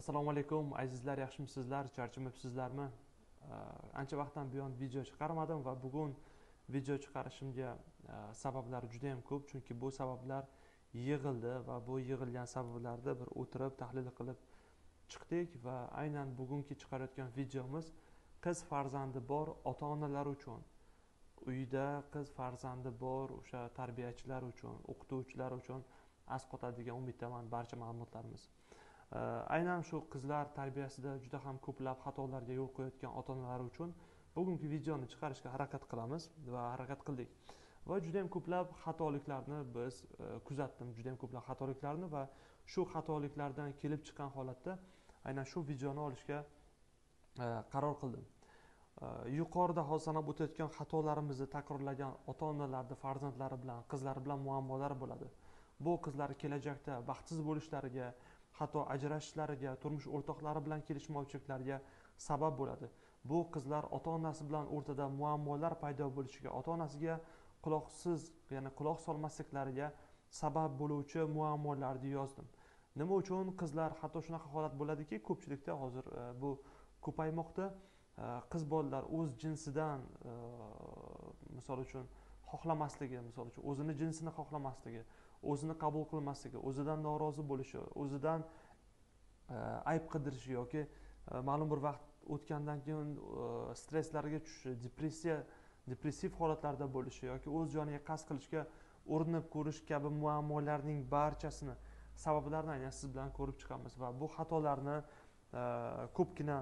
assalomu alaykum azizlar yaxshimisizlar charchamabsizlarmi ancha vaqtdan buyon video chiqarmadim va bugun video chiqarishimga e, sabablar juda yam ko'p chunki bu sabablar yig'ildi va bu yig'ilgan sabablarni bir o'tirib tahlil qilib chiqdik va aynan bugungi chiqarayotgan videomiz qiz farzandi bor ota onalar uchun uyda qiz farzandi bor o'sha tarbiyachilar uchun o'qituvchilar uchun asqotadigan umiddaman barcha ma'lumotlarimiz. Э, aynan shu qizlar tarbiyasida juda ham ko'plab xatolarga yo'l qo'yayotgan ota onalar uchun bugungi videoni chiqarishga harakat qilamiz va harakat qildik. Va juda yam ko'plab xatoliklarni biz e, kuzatdim juda yam ko'plab xatoliklarni va shu xatoliklardan kelib chiqqan holatda aynan shu videoni olishga e, qaror qildim. E, yuqorida hozir sanab o'tayotgan xatolarimizni takrorlagan ota onalarni farzandlari bilan qizlari bilan muammolar bo'ladi. Bu qizlar kelajakda baxtsiz bo'lishlariga hatto ajrashishlariga turmush o'rtoqlari bilan kelishmovchiliklarga sabab bo'ladi. Bu qizlar ota onasi bilan o'rtada muammolar paydo bo'lishiga ota onasiga quloqsiz ya'ni quloq solmasliklariga sabab bo'luvchi muammolarni yozdim. Nima uchun qizlar hatto shunaqa holat bo'ladiki? Ko'pchilikda hozir e, bu ko'paymoqda. E, qiz bolalar o'z jinsidan e, misol uchun xohlamasligi misol uchun o'zini jinsini xohlamasligi o'zini qabul qilmasligi o'zidan norozi bo'lishi o'zidan e, ayb qidirishi yoki e, ma'lum bir vaqt o'tgandan keyin e, stresslarga tushishi depressiya depressiv holatlarda bo'lishi yoki o'z joniga qasd qilishga urinib ko'rish kabi muammolarning barchasini sabablarini aynan siz bilan ko'rib chiqamiz va bu xatolarni ko'pgina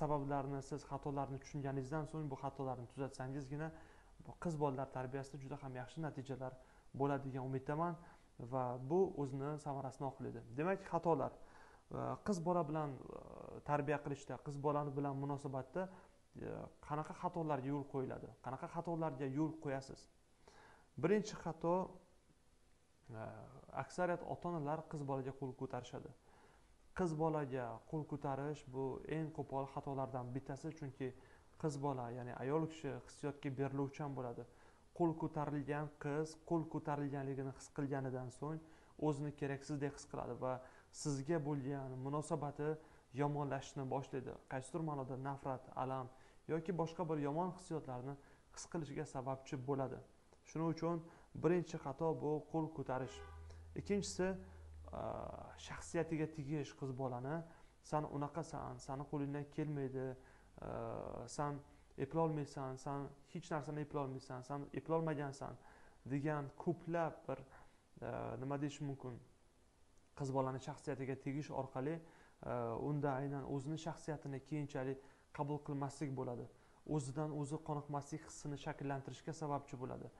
sabablarini siz xatolarni tushunganingizdan so'ng bu xatolarni tuzatsangizgina qiz bolalar tarbiyasida juda ham yaxshi natijalar bo'ladi degan umiddaman va bu o'zini samarasini oqlaydi. Demak xatolar. Qiz bola bilan tarbiya qilishda qiz bola bilan munosabatda qanaqa xatolarga yo'l qo'yiladi? Qanaqa xatolarga yo'l qo'yasiz? Birinchi xato aksariyat ota onalar qiz bolaga qo'l ko'tarishadi. Qiz bolaga qo'l ko'tarish bu eng qo'pol xatolardan bittasi. Chunki qiz bola ya'ni ayol kishi hissiyotga beriluvchan bo'ladi. Qo'l ko'tarilgan qiz qo'l ko'tarilganligini his qilganidan so'ng o'zini keraksizdek his qiladi va sizga bo'lgan munosabati yomonlashishni boshlaydi. Qaysidir ma'noda nafrat alam yoki boshqa bir yomon hissiyotlarni his qilishiga sababchi bo'ladi. Shuning uchun birinchi xato bu qo'l ko'tarish. Ikkinchisi shaxsiyatiga tegish qiz bolani. San unaqasan sani qo'lingdan kelmaydi. San eplolmaysan san hech narsani eplolmaysan san eplolmagansan degan ko'plab bir nima deyish mumkin qiz bolani shaxsiyatiga tegish orqali unda aynan o'zini shaxsiyatini keyinchalik qabul qilmaslik bo'ladi o'zidan o'zi qoniqmaslik hissini shakllantirishga sababchi bo'ladi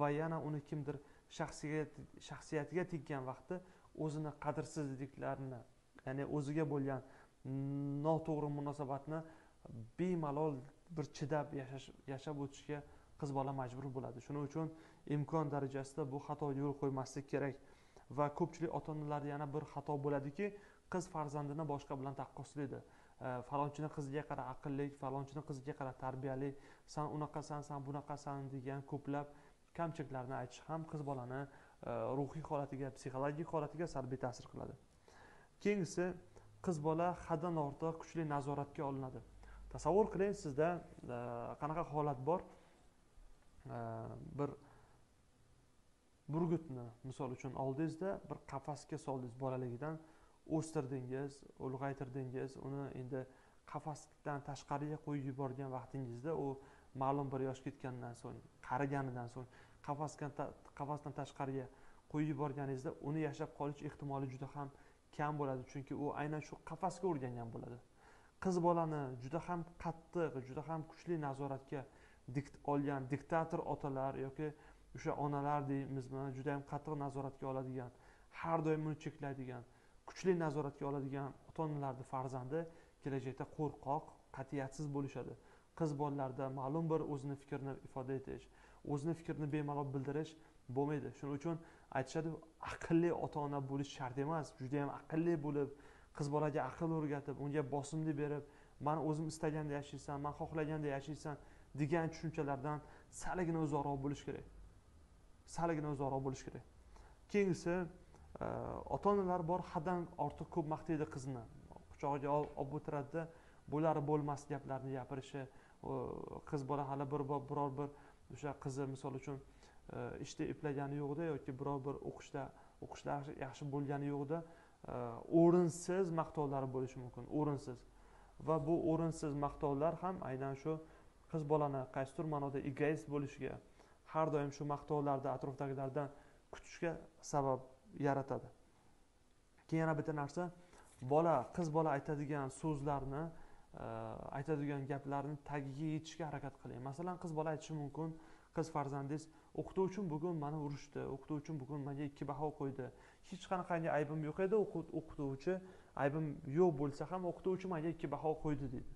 va yana uni kimdir shaxsiyatiga teggan vaqtda o'zini qadrsizliklarini ya'ni o'ziga bo'lgan noto'g'ri munosabatni bemalol bir chidab yashash yashab o'tishga qiz bola majbur bo'ladi. Shuning uchun imkon darajasida bu xatoga yo'l qo'ymaslik kerak va ko'pchilik ota onalarda yana bir xato bo'ladiki qiz farzandini boshqa bilan taqqoslaydi. E, falonchini qiziga qara aqlli falonchini qiziga qara tarbiyali san unaqasan san bunaqasan degan ko'plab kamchiliklarni aytish ham qiz bolani e, ruhiy holatiga psixologik holatiga salbiy ta'sir qiladi. Keyingisi qiz bola haddan ortiq kuchli nazoratga olinadi. Tasavvur qiling sizda e, qanaqa holat bor? E, bir burgutni misol uchun oldingizda bir qafasga soldingiz bolaligidan o'stirdingiz ulg'aytirdingiz uni endi qafasdan tashqariga qo'yib yuborgan vaqtingizda u ma'lum bir yoshga yetgandan so'ng qariganidan so'ng qafasdan qafasdan tashqariga qo'yib yuborganingizda uni yashab qolish ehtimoli juda ham kam bo'ladi. Chunki u aynan shu qafasga o'rgangan bo'ladi. Qiz bolani juda ham qattiq juda ham kuchli nazoratga dikt olgan diktator otalar yoki o'sha onalar deymizmi juda ham qattiq nazoratga oladigan har doim uni cheklaydigan kuchli nazoratga oladigan ota onalarni farzandi kelajakda qo'rqoq qat'iyatsiz bo'lishadi. Qiz bolalarda ma'lum bir o'zini fikrini ifoda etish o'zini fikrini bemalol bildirish bo'lmaydi. Shuning uchun aytishadi aqlli ota ona bo'lish shart emas juda ham aqlli bo'lib qiz bolaga aql o'rgatib unga bosimni berib man o'zim istaganda yashaysan man xohlaganda yashaysan degan tushunchalardan salgina uzoqroq bo'lish kerak. Salgina uzoqroq bo'lish kerak. Keyingisi e, ota onalar bor haddan ortiq ko'p maqtaydi qizni. Quchog'iga olib o'tiradida bo'lari bo'lmas gaplarni gapirishi qiz bola hali bir biror bir o'sha qizi misol uchun e, ishda eplagani yo'qda yoki biror bir o'qishda o'qishlari yaxshi bo'lgani yo'qda Э, o'rinsiz maqtovlar bo'lishi mumkin o'rinsiz. Va bu o'rinsiz maqtovlar ham aynan shu qiz bolani qaysidir ma'noda egoist bo'lishiga har doim shu maqtovlarni atrofdagilardan kutishga sabab yaratadi. Keyin yana bitta narsa bola qiz bola aytadigan so'zlarni e, aytadigan gaplarni tagiga yetishga harakat qiling. Masalan qiz bola aytishi mumkin qiz farzandingiz o'qituvchim bugun mani urishdi o'qituvchim bugun menga ikki baho qo'ydi. Hech qanaqangi aybim yo'q edi o'qituvchi. Aybim yo'q bo'lsa ham o'qituvchi menga ikki baho qo'ydi deydi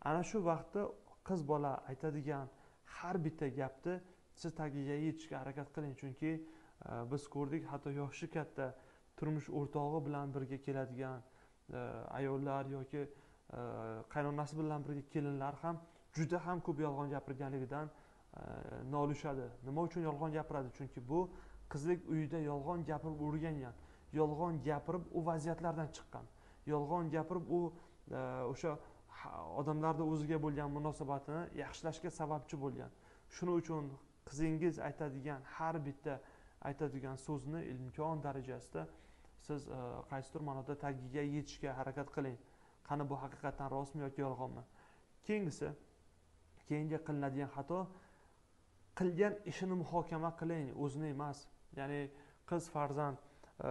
ana shu vaqtda qiz bola aytadigan har bitta gapni siz tagiga yetishga harakat qiling chunki e, biz ko'rdik hatto yoshi katta turmush o'rtog'i bilan birga keladigan e, ayollar yoki e, qaynonasi bilan birga kelinlar ham juda ham ko'p yolg'on gapirganligidan Э, nolishadi nima uchun yolg'on gapiradi? Chunki bu qizlik uyida yolg'on gapirib o'rgangan yolg'on gapirib u vaziyatlardan chiqqan. Yolg'on gapirib u e, o'sha odamlarni o'ziga bo'lgan munosabatini yaxshilashga sababchi bo'lgan. Shuning uchun qizingiz aytadigan har bitta aytadigan so'zni imkon darajasida siz e, qaysidir ma'noda tagiga yetishga harakat qiling. Qani bu haqiqatdan rostmi yoki yolg'onmi? Keyingisi keyingi qilinadigan xato qilgan ishini muhokama qiling o'zini emas. Ya'ni qiz farzand e,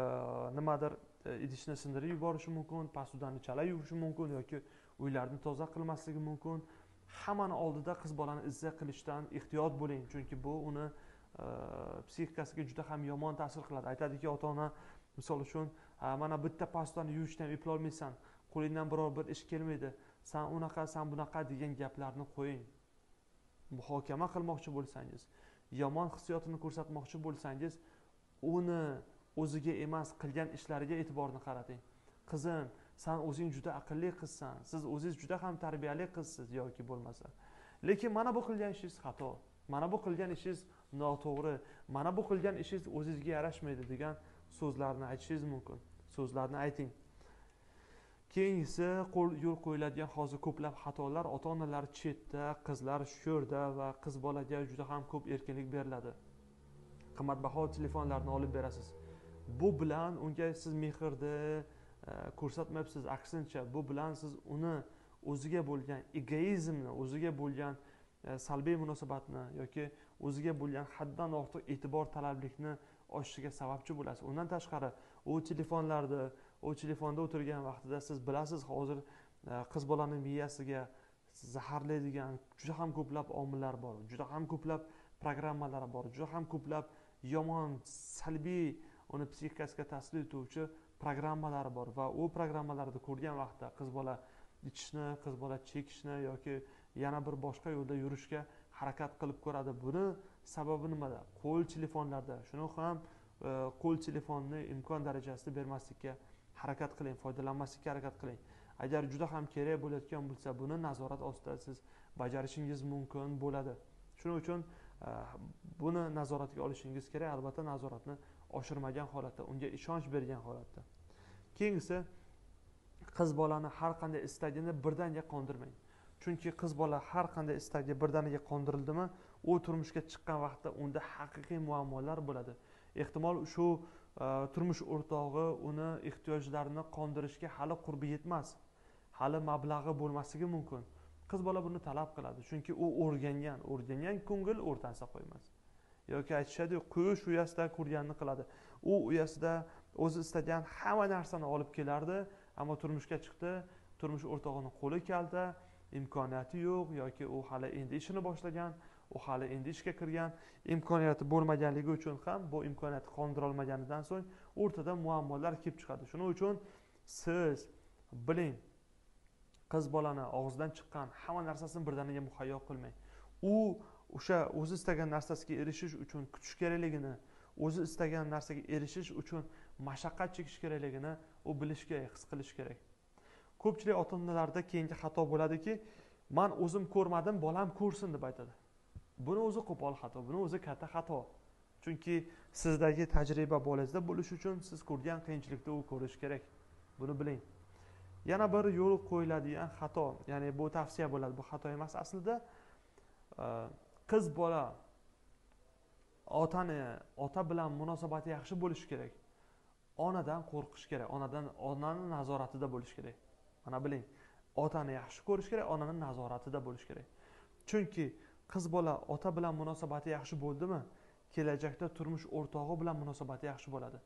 nimadir e, idishni sindirib yuborishi mumkin pastudani chala yuvishi mumkin yoki uylarni toza qilmasligi mumkin. Hammani oldida qiz bolani izza qilishdan ehtiyot bo'ling chunki bu uni e, psixikasiga juda ham yomon ta'sir qiladi. Aytadiki ota ona misol uchun mana bitta pastani yuvishdan ham eplolmaysan qo'lingdan biror bir ish kelmaydi san unaqa san bunaqa degan gaplarni qo'ying. Muhokama qilmoqchi bo'lsangiz yomon hissiyotini ko'rsatmoqchi bo'lsangiz uni o'ziga emas qilgan ishlariga e'tiborni qarating. Qizim san o'zing juda aqlli qizsan siz o'zingiz juda ham tarbiyali qizsiz yoki bo'lmasa. Lekin mana bu qilgan ishingiz xato mana bu qilgan ishingiz noto'g'ri mana bu qilgan ishingiz o'zingizga yarashmaydi degan so'zlarni aytishingiz mumkin. So'zlarni ayting. Keyingisi yo'l qo'yiladigan hozir ko'plab xatolar ota onalar chetda qizlar sho'rda va qiz bolaga juda ham ko'p erkinlik beriladi. Qimmatbaho telefonlarni olib berasiz. Bu bilan unga siz mehrni e, ko'rsatmayapsiz. Aksincha bu bilan siz uni o'ziga bo'lgan egoizmni o'ziga bo'lgan e, salbiy munosabatni yoki o'ziga bo'lgan haddan ortiq e'tibor talablikni oshishiga sababchi bo'lasiz. Undan tashqari u telefonlarni u telefonda o'tirgan vaqtida siz bilasiz hozir e, qiz bolani miyasiga zaharlaydigan juda ham ko'plab omillar bor juda ham ko'plab programmalar bor juda ham ko'plab yomon salbiy uni psixikasiga ta'sir etuvchi programmalar bor va u programmalarni ko'rgan vaqtda qiz bola ichishni qiz bola chekishni yoki yana bir boshqa yo'lda yurishga harakat qilib ko'radi. Buni sababi nimada? Qo'l telefonlarda. Shuni ham Э, qo'l telefonni imkon darajasida bermaslikka harakat qiling foydalanmaslikka harakat qiling. Agar juda ham kerak bo'layotgan bo'lsa buni nazorat ostida siz bajarishingiz mumkin bo'ladi. Shuning uchun e, buni nazoratga olishingiz kerak. Albatta nazoratni oshirmagan holatda unga ishonch bergan holatda. Keyingisi qiz bolani har qanday istagini birdaniga qondirmang. Chunki qiz bola har qanday istagi birdaniga qondirildimi u turmushga chiqqan vaqtda unda haqiqiy muammolar bo'ladi. Ehtimol shu e, turmush o'rtog'i uni ehtiyojlarini qondirishga hali qurbi yetmas hali mablag'i bo'lmasligi mumkin. Qiz bola buni talab qiladi chunki u o'rgangan o'rgangan ko'ngil o'rtansa qo'ymas. Yoki aytishadiku quyosh uyasida ko'rganini qiladi. U uyasida o'zi istagan hamma narsani olib kelardi ammo turmushga chiqdi turmush o'rtog'ini qo'li kalta imkoniyati yo'q yoki u hali endi ishini boshlagan u hali endi ishga kirgan imkoniyati bo'lmaganligi uchun ham bu imkoniyatni qondirolmaganidan so'ng o'rtada muammolar kelib chiqadi. Shuning uchun siz biling qiz bolani og'zidan chiqqan hamma narsasini birdaniga muhayyo qilmang. U o'sha o'zi istagan narsasiga erishish uchun kutish kerakligini o'zi istagan narsaga erishish uchun mashaqqat chekish kerakligini u bilishi kerak his qilishi kerak. Ko'pchilik ota onalarda keyingi xato bo'ladiki man o'zim ko'rmadim bolam ko'rsin deb aytadi. Buni o'zi qo'pol xato buni o'zi katta xato. Chunki sizdagi tajriba bolangizda bo'lishi uchun siz ko'rgan qiyinchilikni u ko'rishi kerak. Buni biling. Yana bir yo'l qo'yiladigan xato ya'ni bu tavsiya bo'ladi bu xato emas. Aslida e, qiz bola otani ota bilan munosabati yaxshi bo'lishi kerak. Onadan qo'rqish kerak onadan onani nazoratida bo'lish kerak. Mana biling otani yaxshi ko'rish kerak onani nazoratida bo'lish kerak. Chunki qiz bola ota bilan munosabati yaxshi bo'ldimi? Kelajakda turmush o'rtog'i bilan munosabati yaxshi bo'ladi.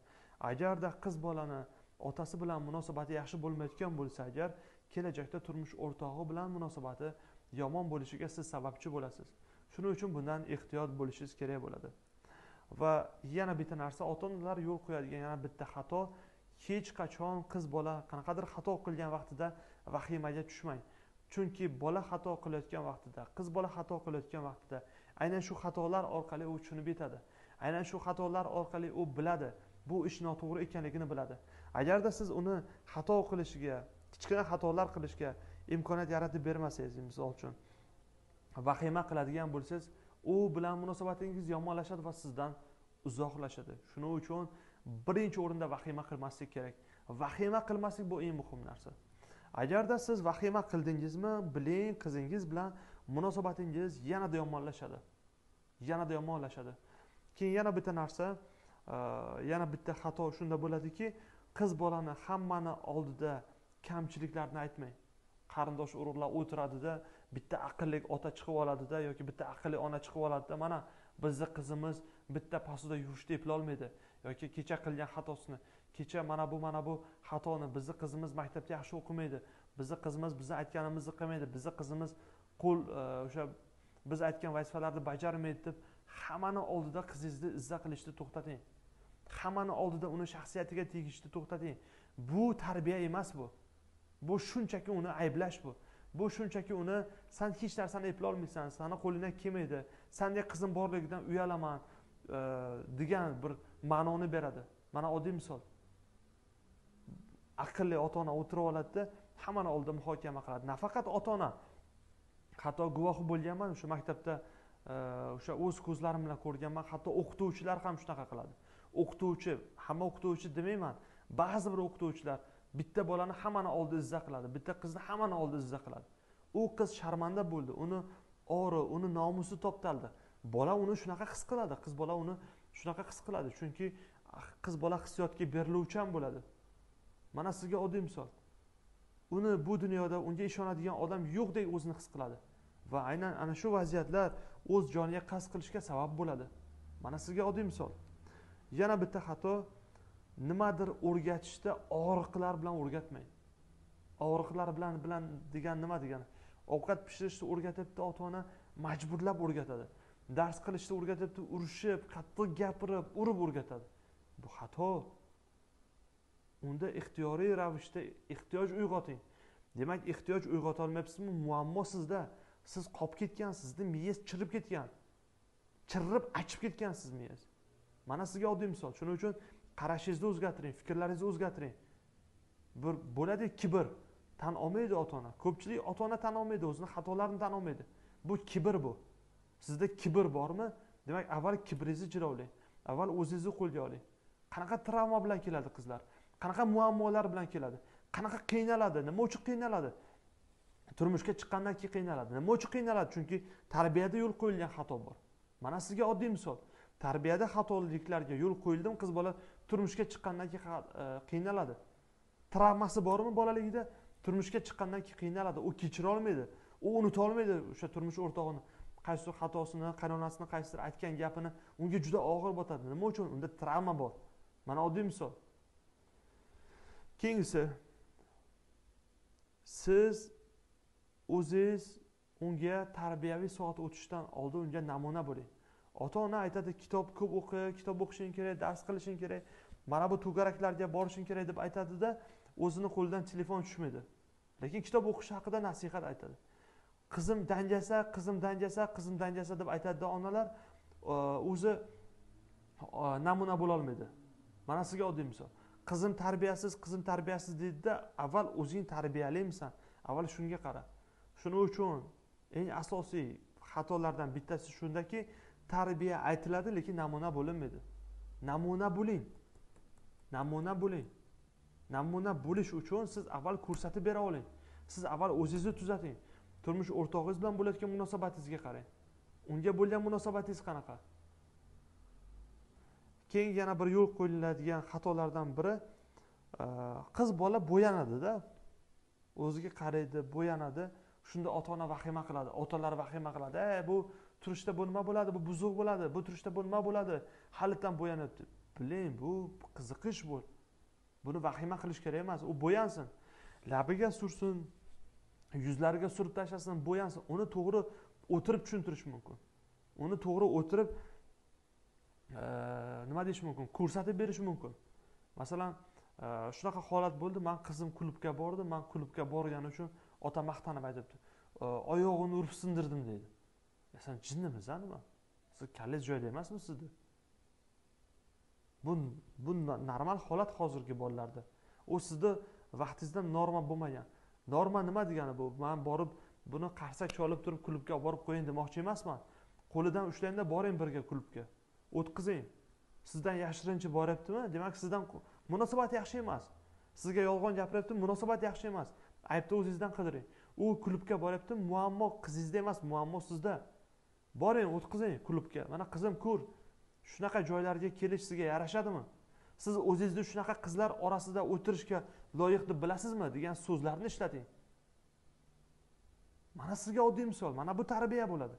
Agarda qiz bolani otasi bilan munosabati yaxshi bo'lmayotgan bo'lsa agar kelajakda turmush o'rtog'i bilan munosabati yomon bo'lishiga siz sababchi bo'lasiz. Shuning uchun bundan ehtiyot bo'lishingiz kerak bo'ladi. Va yana bitta narsa ota onalar yo'l qo'yadigan yana bitta xato. Hech qachon qiz bola qanaqadir xato qilgan vaqtida vahimaga tushmang. Chunki bola xato qilayotgan vaqtida qiz bola xato qilayotgan vaqtida aynan shu xatolar orqali u tushunib yetadi. Aynan shu xatolar orqali u biladi bu ish noto'g'ri ekanligini biladi. Agarda siz uni xato qilishiga kichkina xatolar qilishga imkoniyat yaratib bermasangiz misol uchun vahima qiladigan bo'lsangiz u bilan munosabatingiz yomonlashadi va sizdan uzoqlashadi. Shuning uchun birinchi o'rinda vahima qilmaslik kerak. Vahima qilmaslik bu eng muhim narsa. Agarda siz vahima qildingizmi biling qizingiz bilan munosabatingiz yanada yomonlashadi. Yanada yomonlashadi. Keyin yana bitta narsa e, yana bitta xato shunda bo'ladiki qiz bolani hammani oldida kamchiliklarni aytmang. Qarindosh urug'lar o'tiradida bitta aqlli ota chiqib oladida yoki bitta aqlli ona chiqib oladida mana bizni qizimiz bitta posуда yuvishni eplolmaydi yoki kecha qilgan xatosini kecha mana bu mana bu xatoni bizni qizimiz maktabda yaxshi o'qimaydi bizni qizimiz bizni aytganimizni qilmaydi bizni qizimiz qo'l e, o'sha biz aytgan vazifalarni bajarmaydi deb hammani oldida qizingizni izza qilishni to'xtating. Hammani oldida uni shaxsiyatiga tegishni to'xtating. Bu tarbiya emas bu. Bu shunchaki uni ayblash bu. Bu shunchaki uni san hech narsani eplolmaysan sani qo'lingdan kelmaydi sandek qizim borligidan uyalaman e, degan bir ma'noni beradi. Mana oddiy misol. Aqlli ota ona o'tirib oladida hammani oldida muhokama qiladi. Nafaqat ota ona hatto guvohi bo'lganman o'sha maktabda e, o'sha o'z ko'zlarim bilan ko'rganman hatto o'qituvchilar ham shunaqa qiladi. O'qituvchi hamma o'qituvchi demayman ba'zi bir o'qituvchilar bitta bolani hammani oldida izza qiladi bitta qizni hammani oldida izza qiladi. U qiz sharmanda bo'ldi uni ori uni nomusi toptaldi. Bola uni shunaqa his qiladi qiz bola uni shunaqa his qiladi. Chunki ah, qiz bola hissiyotga beriluvchan bo'ladi. Mana sizga oddiy misol. Uni bu dunyoda unga ishonadigan odam yo'qdek o'zini his qiladi. Va aynan ana shu vaziyatlar o'z joniga qasd qilishga sabab bo'ladi. Mana sizga oddiy misol. Yana bitta xato. Nimadir o'rgatishda og'riqlar bilan o'rgatmang. Og'riqlar bilan bilan degan nima degani? Ovqat pishirishni o'rgatibdi ota ona majburlab o'rgatadi. Dars qilishni o'rgatibdi urishib qattiq gapirib urib o'rgatadi. Bu xato unda ixtiyoriy ravishda ehtiyoj uyg'oting. Demak ehtiyoj uyg'otolmayapsizmi? Muammo sizda siz qolib ketgansiz sizni miyangiz chirib ketgan chirib achib ketgan siz miyangiz mana sizga oddiy misol. Shuning uchun qarashingizni o'zgartiring fikrlaringizni o'zgartiring. Bir bo'ladi kibr. Tan olmaydi ota ona ko'pchilik ota ona tan olmaydi o'zini xatolarini tan olmaydi. Bu kibr bu. Sizda kibr bormi? Demak avval kibringizni jilovlang. Avval o'zingizni qo'lga oling. Qanaqa travma bilan keladi qizlar? Qanaqa muammolar bilan keladi? Qanaqa qiynaladi? Nima uchun qiynaladi? Turmushga chiqqandan keyin qiynaladi. Nima uchun qiynaladi? Chunki tarbiyada yo'l qo'yilgan xato bor. Mana sizga oddiy misol. Tarbiyada xatoliklarga yo'l qo'yildimi? Qiz bola turmushga chiqqandan keyin e, qiynaladi. Travmasi bormi bolaligida? Turmushga chiqqandan keyin qiynaladi. U kechira olmaydi. U unuta olmaydi o'sha turmush o'rtog'ini. Qaysidir xatosini qaynonasini qaysidir aytgan gapini unga juda og'ir botadi. Nima uchun? Unda travma bor. Mana oddiy misol. Keyingisi siz o'zingiz unga tarbiyaviy soat o'tishdan oldin unga namuna bo'ling. Ota ona aytadi kitob ko'p o'qi kitob o'qishing kerak dars qilishing kerak mana bu to'garaklarga borishing kerak deb aytadida o'zini qo'lidan telefon tushmaydi. Lekin kitob o'qish haqida nasihat aytadi. Qizim danjasa qizim danjasa qizim danjasa deb aytadida onalar e, o'zi e, namuna bo'lolmaydi. Mana sizga oddiy misol. Qizim tarbiyasiz qizim tarbiyasiz deydida avval o'zing tarbiyalimisan avval shunga qara. Shuning uchun eng asosiy xatolardan bittasi shundaki tarbiya aytiladi lekin namuna bo'linmaydi. Namuna bo'ling. Namuna bo'ling. Namuna bo'lish uchun siz avval ko'rsatib bera oling. Siz avval o'zingizni tuzating. Turmush o'rtog'ingiz bilan bo'layotgan munosabatingizga qarang. Unga bo'lgan munosabatingiz qanaqa? Keyin yana bir yo'l qo'yiladigan xatolardan biri e, qiz bola bo'yanadida. O'ziga qaraydi bo'yanadi. Shunda ota ona vahima qiladi otalar vahima qiladi. E bu turishda bu nima bo'ladi? Bu buzuq bo'ladi bu turishda bu nima bo'ladi? Halitdan bo'yanyapti biling bu qiziqish bu. Buni vahima qilish kerak emas u bo'yansin. Labiga sursin yuzlariga surib tashlasin bo'yansin. Uni to'g'ri o'tirib tushuntirish mumkin. Uni to'g'ri o'tirib nima deyish mumkin ko'rsatib berish mumkin masalan shunaqa holat bo'ldi man qizim klubga bordi man klubga borgani uchun ota maqtanib aytibdi oyog'ini urib sindirdim deydi. San jinnimisan nima siz kallangiz joyida emasmi sizni bu bu normal holat hozirgi bolalarda u sizni vaqtingizda norma bo'lmagan norma nima degani bu man borib buni qarsak cholib turib klubga olib borib qo'ying demoqchi emasman qo'lidan ushlangda boring birga klubga o'tkazing. Sizdan yashirincha boryaptimi? Demak sizdan munosabat yaxshi emas. Sizga yolg'on gapiryaptimi? Munosabat yaxshi emas. Aybni o'zingizdan qidiring u klubga boryapti muammo qizingizda emas muammo sizda. Boring o'tkazing klubga. Mana qizim ko'r. Shunaqa joylarga kelish sizga yarashadimi? Siz o'zingizni shunaqa qizlar orasida o'tirishga loyiq deb bilasizmi degan so'zlarni ishlating. Mana sizga oddiy misol. Mana bu tarbiya bo'ladi.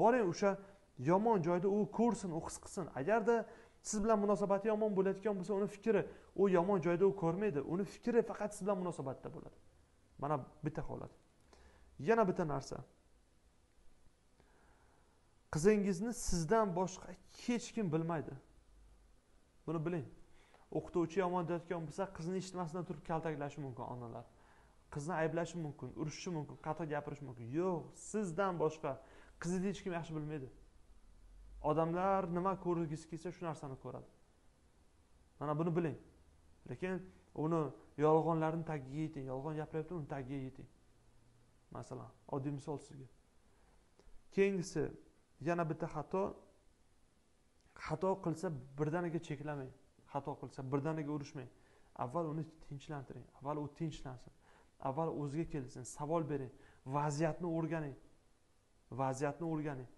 Boring o'sha yomon joyda u ko'rsin u his qilsin. Agarda siz bilan munosabati yomon bo'layotgan bo'lsa uni fikri u yomon joyda u ko'rmaydi. Uni fikri faqat siz bilan munosabatda bo'ladi. Mana bitta holat. Yana bitta narsa. Qizingizni sizdan boshqa hech kim bilmaydi. Buni biling. O'qituvchi yomon deyotgan bo'lsa qizni eshitmasdan turib kaltaklashi mumkin onalar. Qizni ayblashi mumkin urishishi mumkin qattiq gapirishi mumkin. Yo'q sizdan boshqa qizingizni hech kim yaxshi bilmaydi. Odamlar nima ko'rgisi kelsa shu narsani ko'radi. Mana buni biling. Lekin uni yolg'onlarni tagiga yeting. Yolg'on gapiryapti uni tagiga yeting. Masalan oddiy misol sizga. Keyingisi yana bitta xato. Xato qilsa birdaniga cheklamang. Xato qilsa birdaniga urishmang avval uni tinchlantiring. Avval u tinchlansin. Avval o'ziga kelsin. Savol bering. Vaziyatni o'rganing. Vaziyatni o'rganing.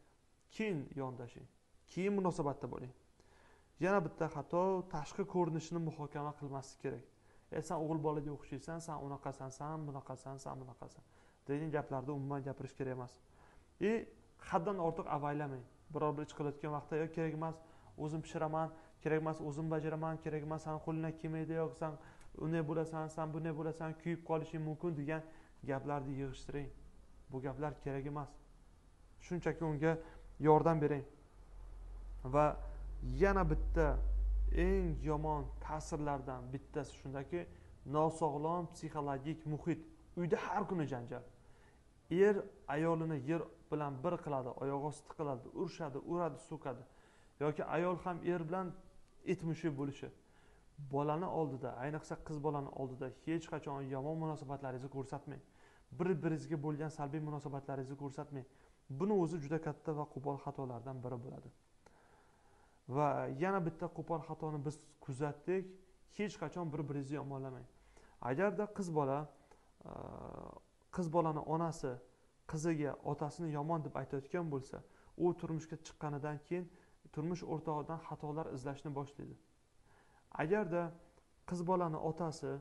Keyin yondashing. Keyin munosabatda bo'ling. Yana bitta xato tashqi ko'rinishini muhokama qilmaslik kerak. E san o'g'il bolaga o'xshaysan san unaqasan san bunaqasan san bunaqasan. Degan gaplarni umuman gapirish kerak emas. И haddan ortiq avaylamang. Biror bir ish qilayotgan vaqtda yo kerak emas o'zim pishiraman kerak emas o'zim bajaraman kerak emas sani qo'lingdan kelmaydi yoki san unday bo'lasan san bunday bo'lasan kuyib qolishing mumkin degan gaplarni yig'ishtiring. Bu gaplar kerak emas. Shunchaki unga yordam bering. Va yana bitta eng yomon ta'sirlardan bittasi shundaki nosog'lom psixologik muhit. Uyda har kuni janjal. Er ayolini yer bilan bir qiladi oyoq osti qiladi urishadi uradi so'kadi. Yoki ayol ham er bilan it mushuk bo'lishi. Bolani oldida ayniqsa qiz bolani oldida hech qachon yomon munosabatlaringizni ko'rsatmang. Bir biringizga bo'lgan salbiy munosabatlaringizni ko'rsatmang. Buni o'zi juda katta va qo'pol xatolardan biri bo'ladi. Va yana bitta qo'pol xatoni biz kuzatdik. Hech qachon bir biringizni yomonlamang. Agarda qiz bola qiz bolani onasi qiziga otasini yomon deb aytayotgan bo'lsa u turmushga chiqqanidan keyin turmush o'rtog'idan xatolar izlashni boshlaydi. Agarda qiz bolani otasi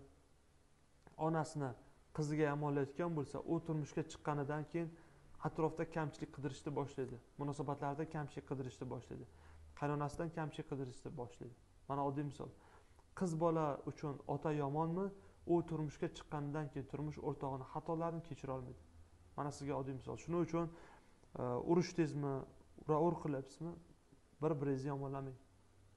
onasini qiziga yomonlayotgan bo'lsa u turmushga chiqqanidan keyin atrofda kamchilik qidirishni boshlaydi munosabatlarda kamchilik qidirishni boshlaydi qaynonasidan kamchilik qidirishni boshlaydi mana oddiy misol. Qiz bola uchun ota yomonmi? U turmushga chiqqanidan keyin turmush o'rtog'ini xatolarini kechira olmaydi. Mana sizga oddiy misol. Shuning uchun e, urushdingizmi ura ur qilyapsizmi? Bir biringizni yomonlamang.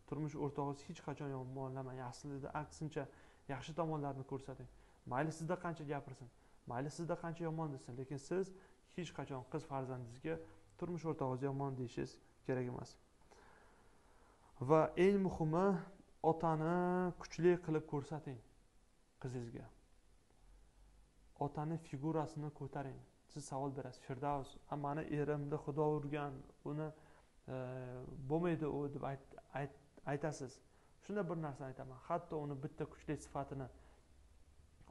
Turmush o'rtog'ingizni hech qachon yomonlamang. Aslida aksincha yaxshi tomonlarini ko'rsating. Mayli sizda qancha gapirsin. Mayli sizda qancha yomon desin. Lekin siz hech qachon qiz farzandingizga turmush o'rtog'ingiz yomon deyishingiz kerak emas. Va eng muhimi otani kuchli qilib ko'rsating qizingizga. Otani figurasini ko'taring. Siz savol berasiz. Firdavs mani erimni xudo urgan uni e, bo'lmaydi u deb aytasiz. Shunda bir narsani aytaman. Hatto uni bitta kuchli sifatini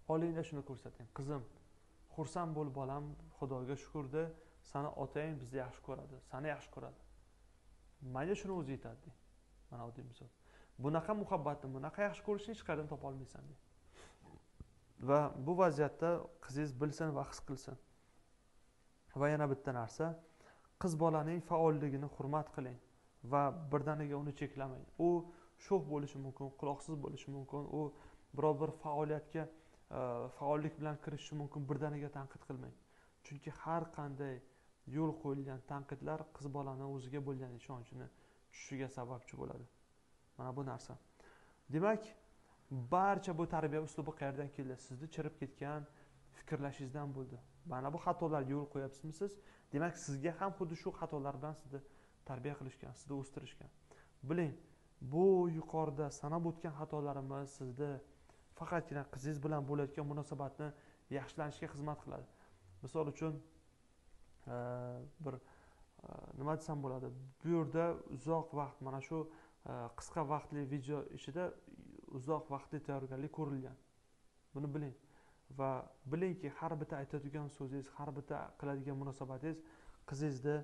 olingda shuni ko'rsating. Qizim xursand bo'l bolam xudoga shukurda sani otang bizni yaxshi ko'radi sani yaxshi ko'radi. Mayli shuni o'zi yetadi mana oddiy misol. Bunaqa muhabbatni bunaqa yaxshi ko'rishni hech qayerdan topolmaysan de. Va bu vaziyatda qizingiz bilsin va his qilsin. Va yana bitta narsa qiz bolaning faolligini hurmat qiling va birdaniga uni cheklamang. U sho'x bo'lishi mumkin quloqsiz bo'lishi mumkin u biror bir faoliyatga Э, faollik bilan kirishishi mumkin birdaniga tanqid qilmang. Chunki har qanday yo'l qo'yilgan tanqidlar qiz bolani o'ziga bo'lgan ishonchini tushishiga sababchi bo'ladi. Mana bu narsa. Demak barcha bu tarbiya uslubi qayerdan keldi? Sizni chirib ketgan fikrlashingizdan bo'ldi. Mana bu xatolarga yo'l qo'yyapsizmisiz demak sizga ham xuddi shu xatolar bilan sizni tarbiya qilishgan sizni o'stirishgan. Biling bu yuqorida sanab o'tgan xatolarimiz sizni faqatgina qizingiz bilan bo'layotgan munosabatni yaxshilanishiga xizmat qiladi. Misol uchun e, bir e, nima desam bo'ladi bu yerda uzoq vaqt mana shu e, qisqa vaqtli video ichida uzoq vaqtli tayyorgarlik ko'rilgan. Buni biling. Va bilingki har bitta aytadigan so'zingiz har bitta qiladigan munosabatingiz qizingizni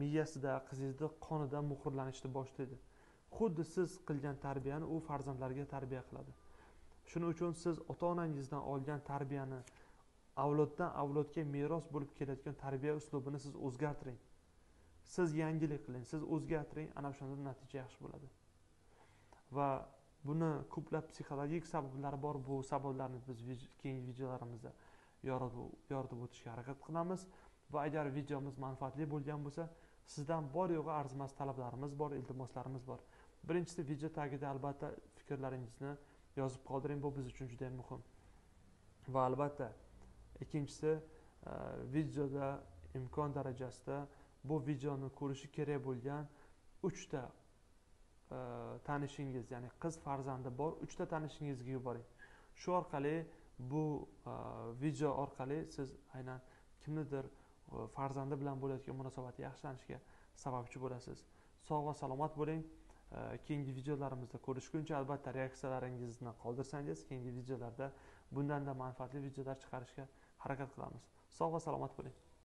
miyasida qizingizni qonida muhrlanishni boshlaydi. Xuddi siz qilgan tarbiyani u farzandlarga tarbiya qiladi. Shuning uchun siz ota onangizdan olgan tarbiyani avloddan avlodga meros bo'lib kelayotgan tarbiya uslubini siz o'zgartiring. Siz yangilik qiling siz o'zgartiring ana o'shanda natija yaxshi bo'ladi. Va buni ko'plab psixologik sabablari bor bu sabablarni biz keyingi videolarimizda yoritib o'tishga harakat qilamiz. Va agar videomiz manfaatli bo'lgan bo'lsa sizdan bor yo'g'i arzimas talablarimiz bor iltimoslarimiz bor. Birinchisi video tagida albatta fikrlaringizni yozib qoldiring bu biz uchun juda yam muhim. Va albatta ikkinchisi e, videoda imkon darajasida bu videoni ko'rishi kerak bo'lgan uchta e, tanishingiz ya'ni qiz farzandi bor uchta tanishingizga yuboring. Shu orqali bu e, video orqali siz aynan kimnidir farzandi bilan bo'layotgan munosabati yaxshilanishiga sababchi bo'lasiz. Sog' va salomat bo'ling. Keyingi videolarimizda ko'rishguncha albatta reaksiyalaringizni qoldirsangiz keyingi videolarda bundanda manfaatli videolar chiqarishga harakat qilamiz. Sog' va salomat bo'ling.